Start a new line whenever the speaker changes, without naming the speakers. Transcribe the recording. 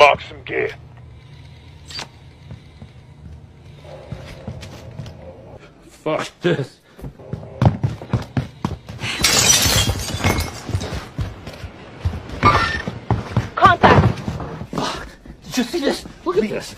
Mark some gear.
Fuck this.
Contact! Fuck!
Did you see this? Look at this.